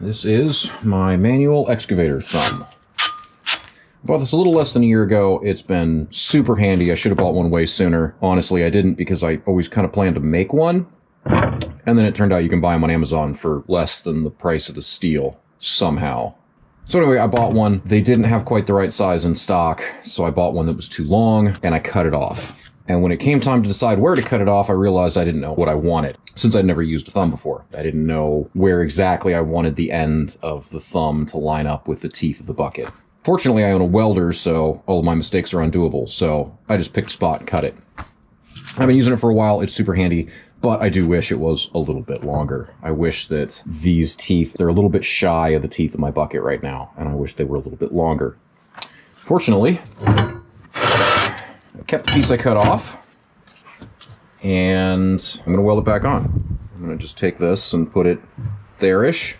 This is my manual excavator thumb. I bought this a little less than a year ago. It's been super handy. I should have bought one way sooner. Honestly, I didn't because I always kind of planned to make one. And then it turned out you can buy them on Amazon for less than the price of the steel somehow. So anyway, I bought one. They didn't have quite the right size in stock, so I bought one that was too long and I cut it off. And when it came time to decide where to cut it off, I realized I didn't know what I wanted. Since I'd never used a thumb before, I didn't know where exactly I wanted the end of the thumb to line up with the teeth of the bucket. Fortunately, I own a welder, so all of my mistakes are undoable. So I just picked a spot and cut it. I've been using it for a while. It's super handy, but I do wish it was a little bit longer. I wish that these teeth, they're a little bit shy of the teeth of my bucket right now, and I wish they were a little bit longer. Fortunately, kept the piece I cut off, and I'm going to weld it back on. I'm going to just take this and put it there-ish.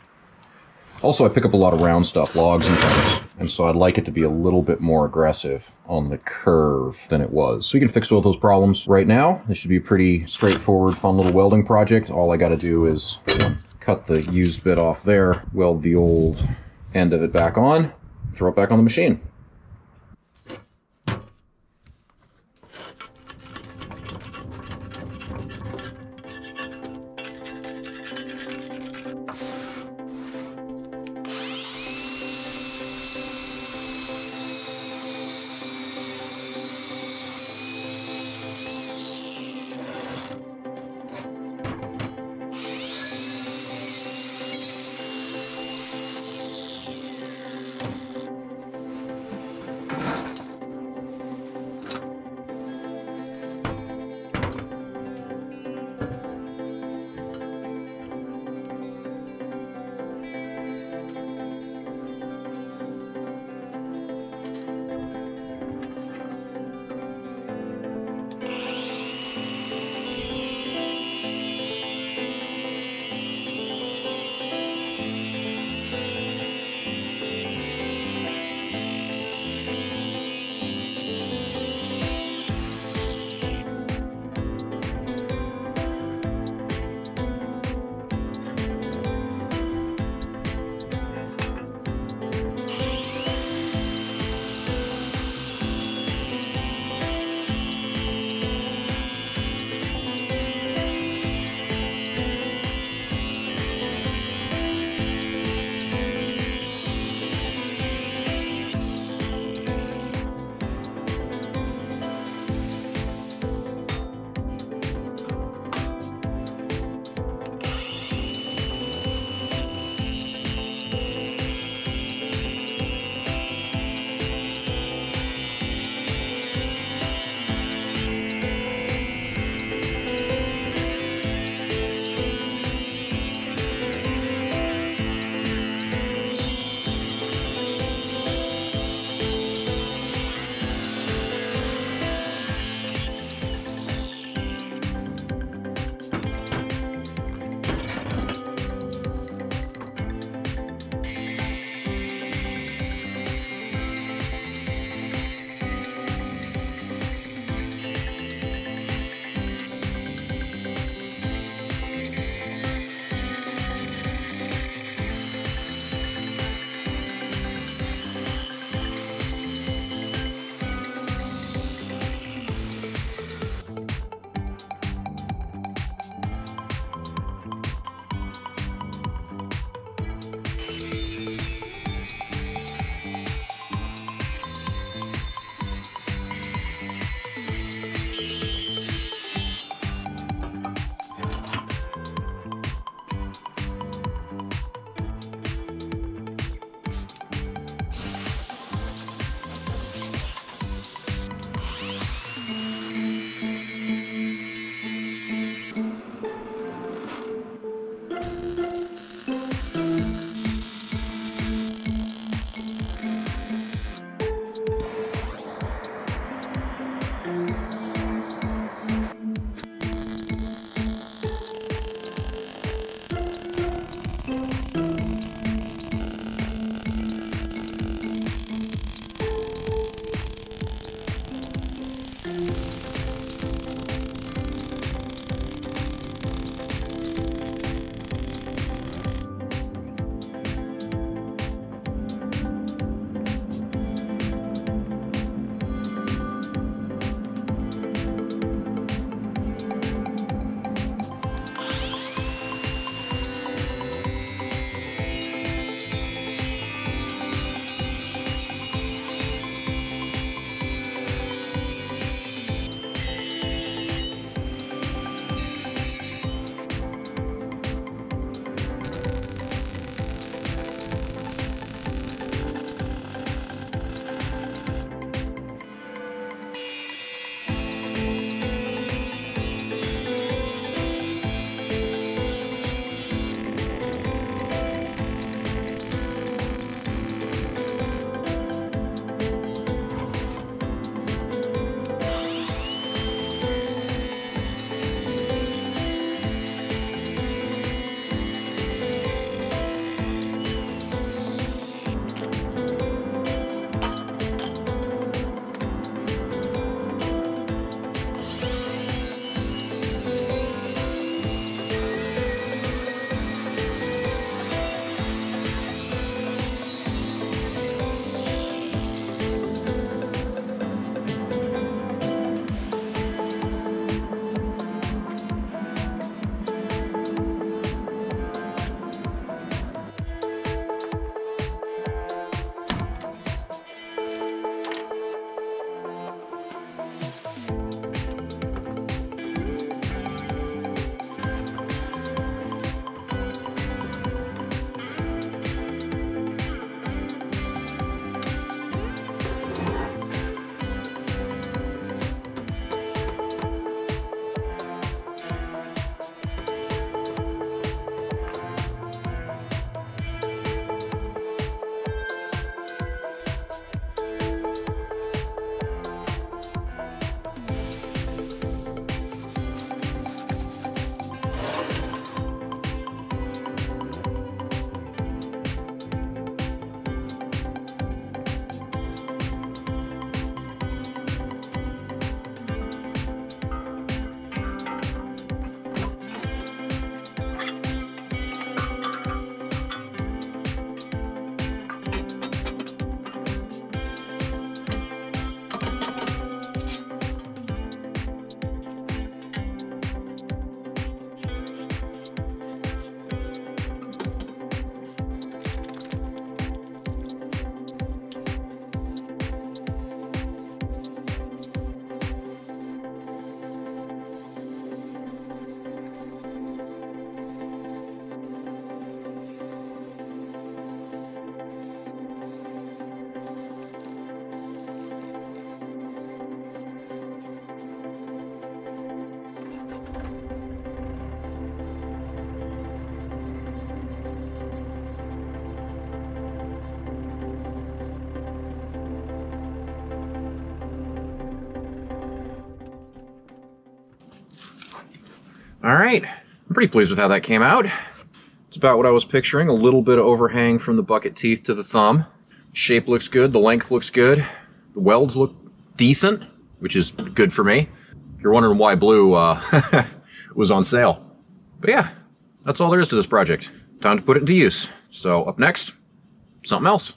Also, I pick up a lot of round stuff, logs and things, and so I'd like it to be a little bit more aggressive on the curve than it was. So we can fix both those problems right now. This should be a pretty straightforward, fun little welding project. All I got to do is cut the used bit off there, weld the old end of it back on, throw it back on the machine. All right. I'm pretty pleased with how that came out. It's about what I was picturing. A little bit of overhang from the bucket teeth to the thumb. Shape looks good. The length looks good. The welds look decent, which is good for me. If you're wondering why blue uh, was on sale. But yeah, that's all there is to this project. Time to put it into use. So up next, something else.